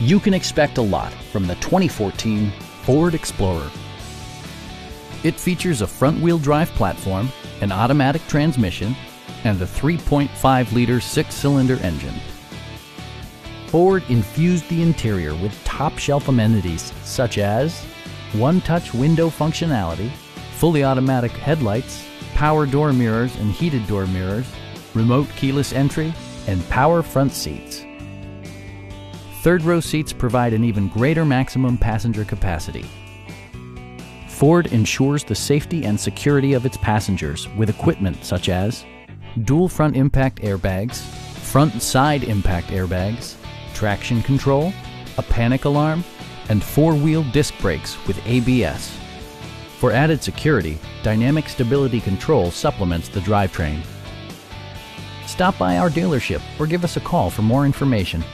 You can expect a lot from the 2014 Ford Explorer. It features a front-wheel drive platform, an automatic transmission, and a 3.5-liter six-cylinder engine. Ford infused the interior with top-shelf amenities such as one-touch window functionality, fully automatic headlights, power door mirrors and heated door mirrors, remote keyless entry, and power front seats. Third row seats provide an even greater maximum passenger capacity. Ford ensures the safety and security of its passengers with equipment such as dual front impact airbags, front and side impact airbags, traction control, a panic alarm, and four-wheel disc brakes with ABS. For added security, Dynamic Stability Control supplements the drivetrain. Stop by our dealership or give us a call for more information.